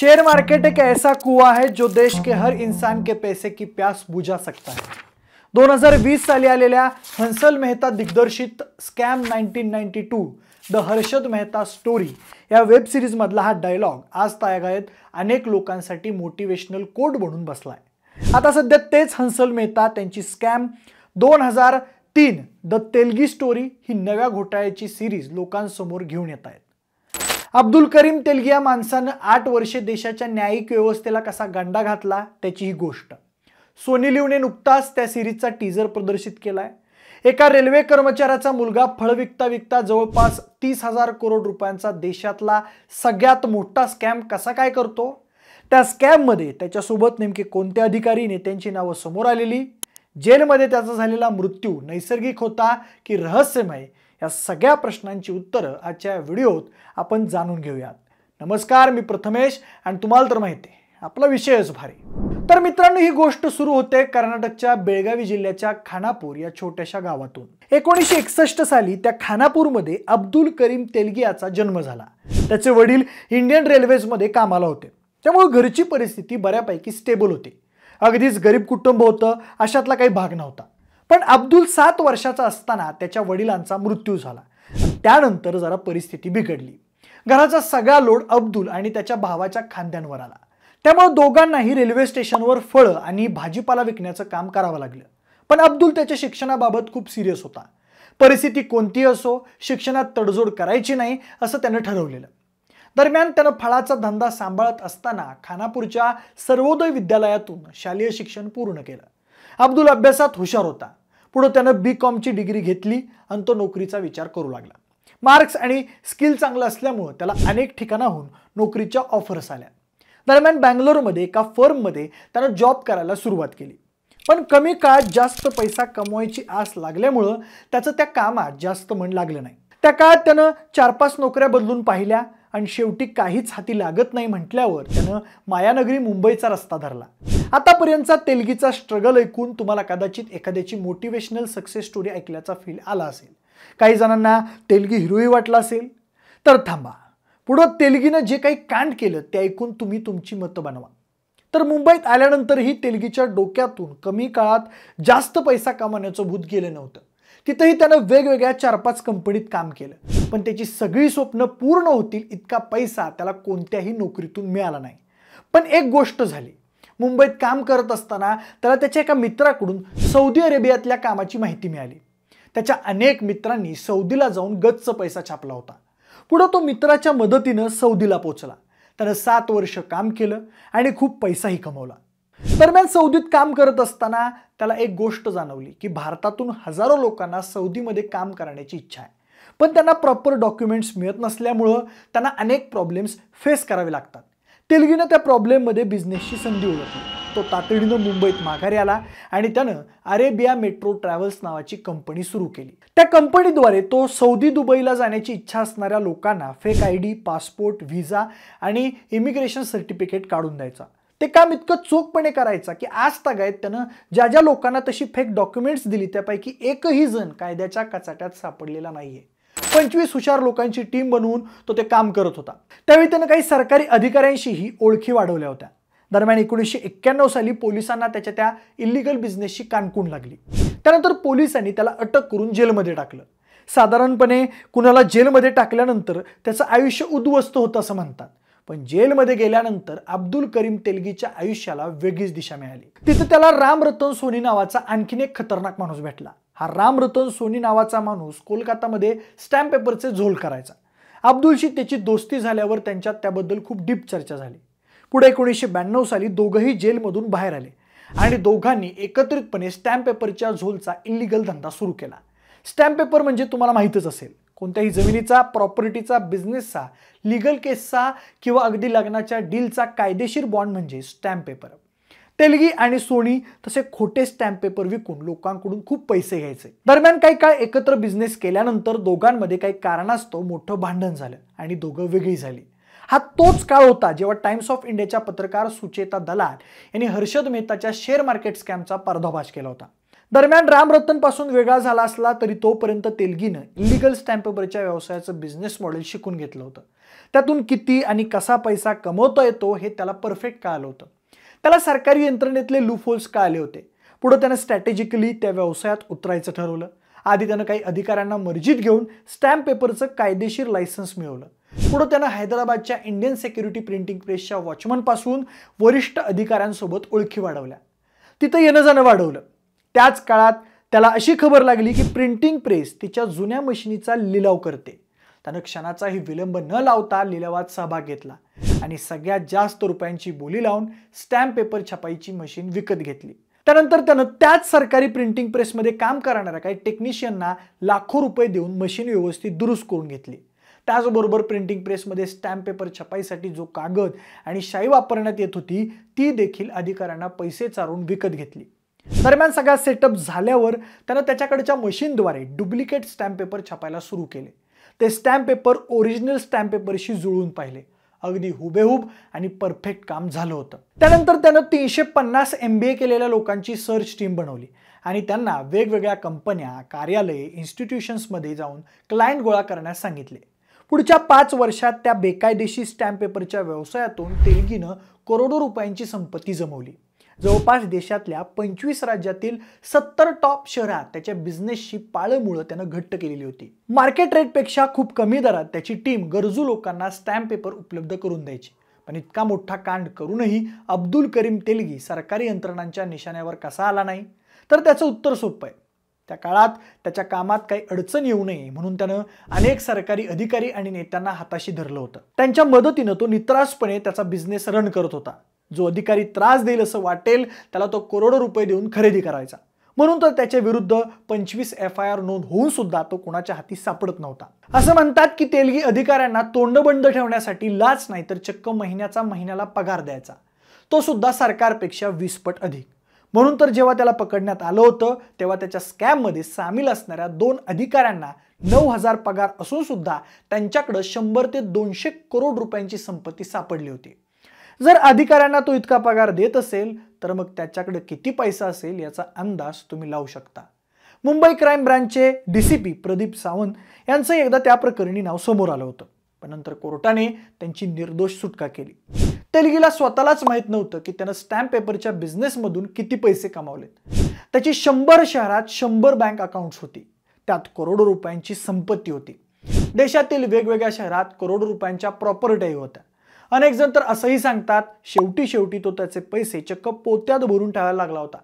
Share market एक ऐसा कुआ है जो देश के हर इंसान के पैसे की प्यास बुझा सकता है। दोन हजार वीस साली आलेल्या हंसल मेहता दिग्दर्शित scam nineteen ninety two the Harshad Mehta story या वेब सिरीजमधला हा डायलॉग आज तागायत अनेक लोकांसाठी मोटिवेशनल कोड बनून बसलाय. आता सध्या तेच हंसल मेहता त्यांची स्कॅम दोन हजार तीन द तेलगी स्टोरी ही नव्या घोटाळ्याची सिरीज लोकांसमोर घेऊन येत आहेत. अब्दुल करीम तेलगी या माणसानं आठ वर्षे देशाच्या न्यायिक व्यवस्थेला कसा गंडा घातला त्याची ही गोष्ट. सोनी लिवने नुकताच त्या सिरीजचा टीजर प्रदर्शित केलाय. एका रेल्वे कर्मचाऱ्याचा मुलगा फळ विकता विकता जवळपास तीस हजार करोड रुपयांचा देशातला सगळ्यात मोठा स्कॅम कसा काय करतो? त्या स्कॅममध्ये त्याच्यासोबत नेमके कोणते अधिकारी नेत्यांची नावं समोर आलेली? जेलमध्ये त्याचा झालेला मृत्यू नैसर्गिक होता की रहस्यमय? या सगळ्या प्रश्नांची उत्तरं आजच्या व्हिडिओत आपण जाणून घेऊयात. नमस्कार मी प्रथमेश आणि तुम्हाला तर माहिती आपला विषयच भारी. तर मित्रांनो ही गोष्ट सुरू होते कर्नाटकच्या बेळगावी जिल्ह्याच्या खानापूर या छोट्याशा गावातून. एकोणीसशे एकसष्ट साली त्या खानापूरमध्ये अब्दुल करीम तेलगियाचा जन्म झाला. त्याचे वडील इंडियन रेल्वेजमध्ये कामाला होते. त्यामुळे घरची परिस्थिती बऱ्यापैकी स्टेबल होती. अगदीच गरीब कुटुंब होतं अशातला काही भाग नव्हता. पण अब्दुल सात वर्षाचा असताना त्याच्या वडिलांचा मृत्यू झाला. त्यानंतर जरा परिस्थिती बिघडली. घराचा सगळा लोड अब्दुल आणि त्याच्या भावाच्या खांद्यांवर आला. त्यामुळे दोघांनाही रेल्वे स्टेशनवर फळं आणि भाजीपाला विकण्याचं काम करावं लागलं. पण अब्दुल त्याच्या शिक्षणाबाबत खूप सिरियस होता. परिस्थिती कोणती असो शिक्षणात तडजोड करायची नाही असं त्यानं ठरवलेलं. दरम्यान त्यानं फळाचा धंदा सांभाळत असताना खानापूरच्या सर्वोदय विद्यालयातून शालेय शिक्षण पूर्ण केलं. अब्दुल अभ्यासात हुशार होता. पुढं त्यानं बी कॉमची डिग्री घेतली आणि तो नोकरीचा विचार करू लागला. मार्क्स आणि स्किल चांगलं असल्यामुळं त्याला अनेक ठिकाणाहून नोकरीच्या ऑफर्स आल्या. दरम्यान बँगलोरमध्ये एका फर्ममध्ये त्यानं जॉब करायला सुरुवात केली. पण कमी काळात जास्त पैसा कमवायची आस लागल्यामुळं त्याचं त्या कामात जास्त मन लागलं नाही. त्या काळात त्यानं चार पाच नोकऱ्या बदलून पाहिल्या आणि शेवटी काहीच हाती लागत नाही म्हटल्यावर त्यानं मायानगरी मुंबईचा रस्ता धरला. आतापर्यंतचा तेलगीचा स्ट्रगल ऐकून तुम्हाला कदाचित एखाद्याची मोटिवेशनल सक्सेस स्टोरी ऐकल्याचा फील आला असेल. काही जणांना तेलगी हिरोही वाटला असेल. तर थांबा. पुढं तेलगीनं जे काही कांड केलं ते ऐकून तुम्ही तुमची मतं बनवा. तर मुंबईत आल्यानंतरही तेलगीच्या डोक्यातून कमी काळात जास्त पैसा कमावण्याचं भूत गेलं नव्हतं. तिथंही त्यानं वेगवेगळ्या चार पाच कंपनीत काम केलं. पण त्याची सगळी स्वप्न पूर्ण होतील इतका पैसा त्याला कोणत्याही नोकरीतून मिळाला नाही. पण एक गोष्ट झाली. मुंबईत काम करत असताना त्याला त्याच्या एका मित्राकडून सौदी अरेबियातल्या कामाची माहिती मिळाली. त्याच्या अनेक मित्रांनी सौदीला जाऊन गच्च पैसा छापला होता. पुढं तो मित्राच्या मदतीनं सौदीला पोचला. त्यानं सात वर्ष काम केलं आणि खूप पैसाही कमवला. दरम्यान सौदीत काम करत असताना त्याला एक गोष्ट जाणवली की भारतातून हजारो लोकांना सौदीमध्ये काम करण्याची इच्छा आहे. पण त्यांना प्रॉपर डॉक्युमेंट्स मिळत नसल्यामुळं त्यांना अनेक प्रॉब्लेम्स फेस करावे लागतात. तेलगीनं त्या प्रॉब्लेममध्ये बिझनेसची संधी ओळखली. तो तातडीनं मुंबईत माघारी आला आणि त्यानं अरेबिया मेट्रो ट्रॅव्हल्स नावाची कंपनी सुरू केली. त्या कंपनीद्वारे तो सौदी दुबईला जाण्याची इच्छा असणाऱ्या लोकांना fake I D passport visa आणि इमिग्रेशन सर्टिफिकेट काढून द्यायचा. ते काम इतकं चोखपणे करायचा की आज तागायत त्यानं ज्या ज्या लोकांना तशी फेक डॉक्युमेंट्स दिली त्यापैकी एकही जण कायद्याच्या कचाट्यात सापडलेला नाहीये. पंचवीस हुशार लोकांची टीम बनवून तो ते काम करत होता. त्यावेळी त्यानं काही सरकारी अधिकाऱ्यांशीही ओळखी वाढवल्या होत्या. दरम्यान एकोणीसशे एक्क्याण्णव साली पोलिसांना त्याच्या त्या इलिगल बिझनेसची कानकून लागली. त्यानंतर पोलिसांनी त्याला अटक करून जेलमध्ये टाकलं. साधारणपणे कुणाला जेलमध्ये टाकल्यानंतर त्याचं आयुष्य उद्ध्वस्त होतं असं म्हणतात. पण जेलमध्ये गेल्यानंतर अब्दुल करीम तेलगीच्या आयुष्याला वेगळीच दिशा मिळाली. तिथं त्याला राम रतन सोनी नावाचा आणखीन एक खतरनाक माणूस भेटला. हा राम रतन सोनी नावाचा माणूस कोलकातामध्ये स्टॅम्प पेपरचे झोल करायचा. अब्दुलशी त्याची दोस्ती झाल्यावर त्यांच्यात त्याबद्दल खूप डीप चर्चा झाली. पुढे एकोणीसशे ब्याण्णव साली दोघंही जेलमधून बाहेर आले आणि दोघांनी एकत्रितपणे स्टॅम्प पेपरच्या झोलचा इलिगल धंदा सुरू केला. स्टॅम्प पेपर म्हणजे तुम्हाला माहीतच असेल कोणत्याही जमिनीचा प्रॉपर्टीचा बिझनेसचा लिगल केसचा किंवा अगदी लग्नाच्या डीलचा कायदेशीर बॉन्ड म्हणजे स्टॅम्प पेपर तेलगी आणि सोनी तसे खोटे स्टॅम्प पेपर विकून लोकांकडून खूप पैसे घ्यायचे. दरम्यान काही काळ एकत्र बिझनेस केल्यानंतर दोघांमध्ये काही कारणास्तव मोठं भांडण झालं आणि दोघं वेगळी झाली. हा तोच काळ होता जेव्हा टाइम्स ऑफ इंडियाच्या पत्रकार सुचेता दलाल यांनी हर्षद मेहताच्या शेअर मार्केट स्कॅमचा पर्दाफाश केला होता. दरम्यान रामपासून वेगळा झाला असला तरी तोपर्यंत तेलगीनं इलिगल स्टॅम्प पेपरच्या व्यवसायाचं बिझनेस मॉडेल शिकून घेतलं होतं. त्यातून किती आणि कसा पैसा कमवता येतो हे त्याला परफेक्ट कळालं होतं. त्याला सरकारी यंत्रणेतले लूफोल्स आले होते? पुढं त्यानं स्ट्रॅटेजिकली त्या व्यवसायात उतरायचं ठरवलं. आधी त्यानं काही अधिकाऱ्यांना मर्जीत घेऊन स्टॅम्प पेपरचं कायदेशीर लायसन्स मिळवलं. पुढं त्यानं हैदराबादच्या इंडियन सेक्युरिटी प्रिंटिंग प्रेसच्या वॉचमनपासून वरिष्ठ अधिकाऱ्यांसोबत ओळखी वाढवल्या. तिथं येणं जाणं वाढवलं. त्याच काळात त्याला अशी खबर लागली की प्रिंटिंग प्रेस तिच्या जुन्या मशिनीचा लिलाव करते. त्यानं क्षणाचाही विलंब न लावता लिलावात सहभाग घेतला. आणि सगळ्यात जास्त रुपयांची बोली लावून स्टॅम्प पेपर छपाईची मशीन विकत घेतली. त्यानंतर त्यानं त्याच सरकारी प्रिंटिंग प्रेसमध्ये काम करणाऱ्या काही टेक्निशियनना लाखो रुपये देऊन मशीन व्यवस्थित दुरुस्त करून घेतली. त्याचबरोबर प्रिंटिंग प्रेसमध्ये स्टॅम्प पेपर छपाईसाठी जो कागद आणि शाई वापरण्यात येत होती ती देखील अधिकाऱ्यांना पैसे चारून विकत घेतली. दरम्यान सगळा सेटअप झाल्यावर त्यानं त्याच्याकडच्या मशीनद्वारे डुप्लिकेट स्टॅम्प पेपर छापायला सुरू केले. ते स्टॅम्प पेपर ओरिजिनल स्टॅम्प पेपरशी जुळवून पाहिले. अगदी हुबेहूब आणि परफेक्ट काम झालं होतं. त्यानंतर त्यानं तीनशे पन्नास एम बी ए केलेल्या लोकांची सर्च टीम बनवली आणि त्यांना वेगवेगळ्या कंपन्या कार्यालये इन्स्टिट्यूशन्समध्ये जाऊन क्लायंट गोळा करण्यास सांगितले. पुढच्या पाच वर्षात त्या बेकायदेशीर स्टॅम्प पेपरच्या व्यवसायातून तेलगीनं करोडो रुपयांची संपत्ती जमवली. जवळपास देशातल्या पंचवीस राज्यातील सत्तर टॉप शहरात त्याच्या बिझनेसची पाळमुळं त्यानं घट्ट केलेली होती. मार्केट रेटपेक्षा खूप कमी दरात त्याची टीम गरजू लोकांना स्टॅम्प पेपर उपलब्ध करून द्यायची. पण इतका मोठा कांड करूनही अब्दुल करीम तेलगी सरकारी यंत्रणांच्या निशाण्यावर कसा आला नाही? तर त्याचं उत्तर सोपं आहे. त्या काळात त्याच्या कामात काही अडचण येऊ नये म्हणून त्यानं अनेक सरकारी अधिकारी आणि नेत्यांना हाताशी धरलं होतं. त्यांच्या मदतीनं तो नित्रासपणे त्याचा बिझनेस रन करत होता. जो अधिकारी त्रास देईल असं वाटेल त्याला तो करोडो रुपये देऊन खरेदी करायचा. म्हणून तर त्याच्या विरुद्ध पंचवीस एफ आय आर नोंद होऊन सुद्धा तो कुणाच्या हाती सापडत नव्हता. असं म्हणतात की तेलगी अधिकाऱ्यांना तोंडबंद ठेवण्यासाठी लाच नाही तर चक्क महिन्याचा महिन्याला पगार द्यायचा. तो सुद्धा सरकारपेक्षा वीस पट अधिक. म्हणून तर जेव्हा त्याला पकडण्यात आलं होतं तेव्हा त्याच्या स्कॅममध्ये सामील असणाऱ्या दोन अधिकाऱ्यांना नऊ हजार पगार असून सुद्धा त्यांच्याकडं शंभर ते दोनशे करोड रुपयांची संपत्ती सापडली होती. जर अधिकाऱ्यांना तो इतका पगार देत असेल तर मग त्याच्याकडे किती पैसा असेल याचा अंदाज तुम्ही लावू शकता. मुंबई क्राईम ब्रँचचे पी प्रदीप सावंत यांचं एकदा त्या प्रकरणी नाव समोर आलं होतं. पण नंतर कोर्टाने त्यांची निर्दोष सुटका केली. तेलगीला स्वतःलाच माहीत नव्हतं की त्यानं स्टॅम्प पेपरच्या बिझनेसमधून किती पैसे कमावलेत. त्याची शंभर शहरात शंभर बँक अकाउंट्स होती. त्यात करोडो रुपयांची संपत्ती होती. देशातील वेगवेगळ्या शहरात करोडो रुपयांच्या प्रॉपर्टी होत्या. अनेक जण तर असंही सांगतात शेवटी शेवटी तो त्याचे पैसे चक्क पोत्यात भरून ठेवायला लागला होता.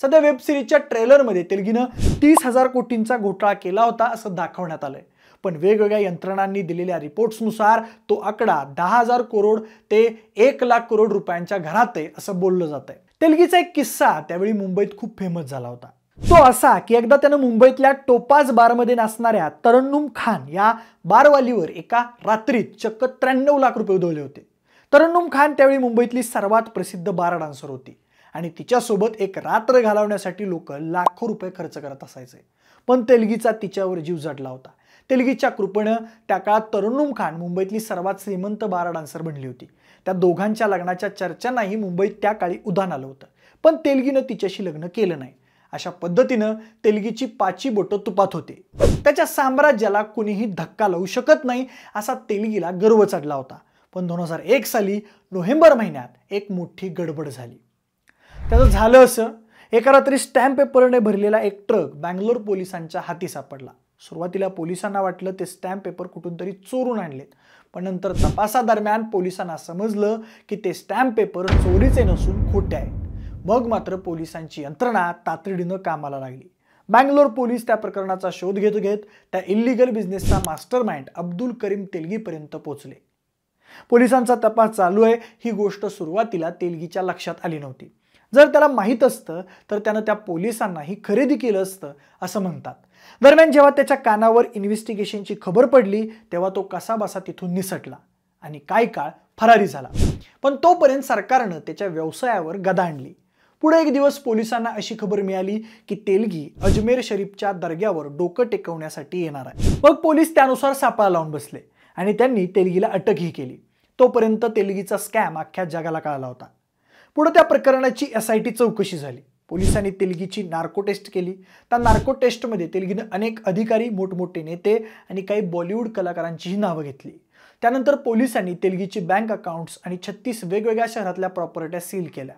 सध्या वेब सिरीजच्या ट्रेलरमध्ये तेलगीनं तीस हजार कोटींचा घोटाळा केला होता असं दाखवण्यात आलंय. पण वेगवेगळ्या यंत्रणांनी दिलेल्या रिपोर्ट्सनुसार तो आकडा दहा हजार करोड ते एक लाख करोड रुपयांच्या घरात आहे असं बोललं जात आहे तेलगीचा एक किस्सा त्यावेळी मुंबईत खूप फेमस झाला होता. तो असा की एकदा त्यानं मुंबईतल्या टोपाज बारमध्ये नाचणाऱ्या तरन्नुम खान या बारवालीवर एका रात्रीत चक्क त्र्याण्णव लाख रुपये उधवले होते. तरन्नुम खान त्यावेळी मुंबईतली सर्वात प्रसिद्ध बार डान्सर होती आणि तिच्यासोबत एक रात्र घालवण्यासाठी लोक लाखो रुपये खर्च करत असायचे. पण तेलगीचा तिच्यावर जीव जडला होता. तेलगीच्या कृपेनं त्या काळात तरन्नुम खान मुंबईतली सर्वात श्रीमंत बार डान्सर बनली होती. त्या दोघांच्या लग्नाच्या चर्चांनाही मुंबईत त्या काळी उधाण आलं होतं. पण तेलगीनं तिच्याशी लग्न केलं नाही. अशा पद्धतीनं तेलगीची पाची बोटं तुपात होते. त्याच्या साम्राज्याला कुणीही धक्का लावू शकत नाही असा तेलगीला गर्व चढला होता. पण दोन हजार एक साली नोव्हेंबर महिन्यात एक मोठी गडबड झाली. त्याचं झालं असं एका रात्री स्टॅम्प पेपरने भरलेला एक ट्रक बँगलोर पोलिसांच्या हाती सापडला. सुरुवातीला पोलिसांना वाटलं ते स्टॅम्प पेपर कुठून तरी चोरून आणलेत. पण नंतर तपासादरम्यान पोलिसांना समजलं की ते स्टॅम्प पेपर चोरीचे नसून खोटे आहेत. मग मात्र पोलिसांची यंत्रणा तातडीनं कामाला लागली. बँगलोर पोलीस त्या प्रकरणाचा शोध घेत घेत त्या इल्लिगल बिझनेसचा मास्टर माइंड अब्दुल करीम तेलगीपर्यंत पोहोचले. पोलिसांचा तपास चालू आहे ही गोष्ट सुरुवातीला तेलगीच्या लक्षात आली नव्हती. जर त्याला माहीत असतं तर त्यानं त्या पोलिसांनाही खरेदी केलं असतं असं म्हणतात. दरम्यान जेव्हा त्याच्या कानावर इन्व्हेस्टिगेशनची खबर पडली तेव्हा तो कसा बसा तिथून निसटला आणि काय काळ फरारी झाला. पण तोपर्यंत सरकारनं त्याच्या व्यवसायावर गदा आणली. पुढे एक दिवस पोलिसांना अशी खबर मिळाली की तेलगी अजमेर शरीफच्या दर्ग्यावर डोकं टेकवण्यासाठी येणार आहे. मग पोलीस त्यानुसार सापळा लावून बसले आणि त्यांनी तेलगीला अटकही केली. तोपर्यंत तेलगीचा स्कॅम अख्ख्या जगाला कळाला होता. पुढे त्या प्रकरणाची एस आय टी चौकशी झाली. पोलिसांनी तेलगीची नार्को टेस्ट केली. त्या नार्को टेस्टमध्ये तेलगीनं अनेक अधिकारी मोठमोठे नेते आणि काही बॉलिवूड कलाकारांचीही नावं घेतली. त्यानंतर पोलिसांनी तेलगीची बँक अकाउंट्स आणि छत्तीस वेगवेगळ्या शहरातल्या प्रॉपर्ट्या सील केल्या.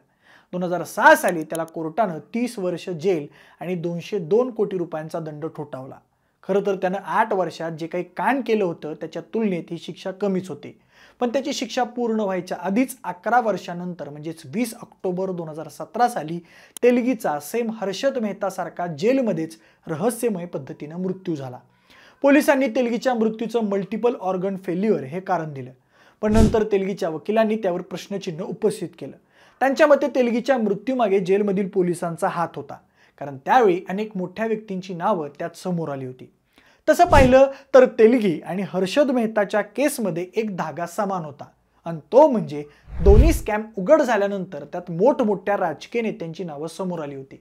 दोन हजार सहा साली त्याला कोर्टानं तीस वर्ष जेल आणि दोनशे दोन कोटी रुपयांचा दंड ठोठावला. खरं तर त्यानं आठ वर्षात जे काही कान केलं होतं त्याच्या तुलनेत ही शिक्षा कमीच होती. पण त्याची शिक्षा पूर्ण व्हायच्या आधीच अकरा वर्षानंतर म्हणजेच वीस ऑक्टोबर दोन हजार सतरा साली तेलगीचा सेम हर्षद मेहतासारखा जेलमध्येच रहस्यमय पद्धतीनं मृत्यू झाला. पोलिसांनी तेलगीच्या मृत्यूचं मल्टिपल ऑर्गन फेल्युअर हे कारण दिलं. पण नंतर तेलगीच्या वकिलांनी त्यावर प्रश्नचिन्ह उपस्थित केलं. त्यांच्या मते तेलगीच्या मृत्यूमागे जेलमधील पोलिसांचा हात होता. कारण त्यावेळी अनेक मोठ्या व्यक्तींची नावं त्यात समोर आली होती. तसं पाहिलं तर तेलगी आणि हर्षद मेहताच्या केसमध्ये एक धागा समान होता. आणि तो म्हणजे दोन्ही स्कॅम उघड झाल्यानंतर त्यात मोठमोठ्या राजकीय नेत्यांची नावं समोर आली होती.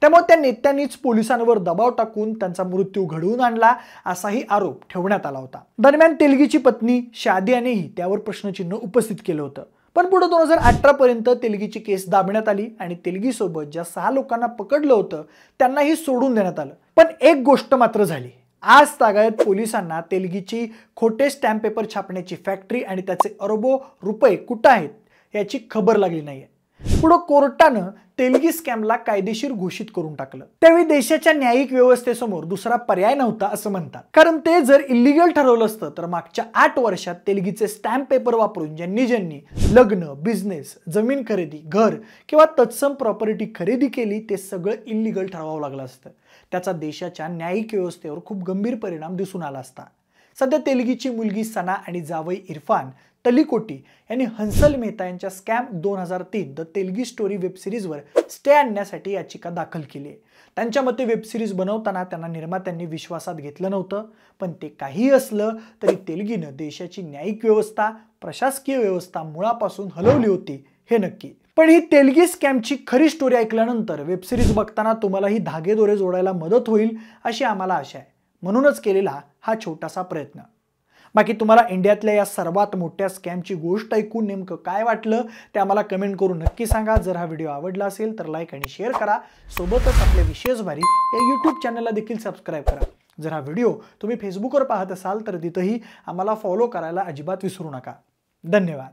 त्यामुळे त्या नेत्यांनीच पोलिसांवर दबाव टाकून त्यांचा मृत्यू घडवून आणला असाही आरोप ठेवण्यात आला होता. दरम्यान तेलगीची पत्नी शादियानेही त्यावर प्रश्नचिन्ह उपस्थित केलं होतं. पण पुढे दोन हजार अठरा पर्यंत तेलगीची केस दाबण्यात आली आणि तेलगीसोबत ज्या सहा लोकांना पकडलं होतं त्यांनाही सोडून देण्यात आलं. पण एक गोष्ट मात्र झाली. आज तागायत पोलिसांना तेलगीची खोटे स्टॅम्प पेपर छापण्याची फॅक्टरी आणि त्याचे अरबो रुपये कुठं आहेत याची खबर लागली नाहीये. पुढं कोर्टानं तेलगी स्कॅमला कायदेशीर घोषित करून टाकलं. त्यावेळी देशाच्या न्यायिक व्यवस्थेसमोर दुसरा पर्याय नव्हता असं म्हणतात. कारण ते जर इलिगल ठरवलं असतं तर मागच्या आठ वर्षात तेलगीचे स्टॅम्प पेपर वापरून ज्यांनी ज्यांनी लग्न बिझनेस जमीन खरेदी घर किंवा तत्सम प्रॉपर्टी खरेदी केली ते सगळं इलिगल ठरवावं लागलं असतं. त्याचा देशाच्या न्यायिक व्यवस्थेवर खूप गंभीर परिणाम दिसून आला असता. सध्या तेलगीची मुलगी सना आणि जावई इरफान तलिकोटी यांनी हंसल मेहता यांच्या स्कॅम दोन हजार तीन द तेलगी स्टोरी वेबसिरीजवर स्टे आणण्यासाठी याचिका दाखल केली. आहे त्यांच्या मते वेबसिरीज बनवताना त्यांना निर्मात्यांनी विश्वासात घेतलं नव्हतं पण ते काही असलं तरी तेलगीनं देशाची न्यायिक व्यवस्था प्रशासकीय व्यवस्था मुळापासून हलवली होती हे नक्की. पण ही तेलगी स्कॅमची खरी स्टोरी ऐकल्यानंतर वेबसिरीज बघताना तुम्हाला ही धागेदोरे जोडायला मदत होईल अशी आम्हाला आशा आहे. म्हणूनच केलेला हा छोटासा प्रयत्न. बाकी तुम्हाला इंडियातल्या या सर्वात मोठ्या स्कॅमची गोष्ट ऐकून नेमकं काय वाटलं ते आम्हाला कमेंट करून नक्की सांगा. जर हा व्हिडिओ आवडला असेल तर लाईक आणि शेअर करा. सोबतच आपल्या विशेष भारी या यूट्यूब चॅनलला देखील सबस्क्राईब करा. जर हा व्हिडिओ तुम्ही फेसबुकवर पाहत असाल तर तिथंही आम्हाला फॉलो करायला अजिबात विसरू नका. धन्यवाद.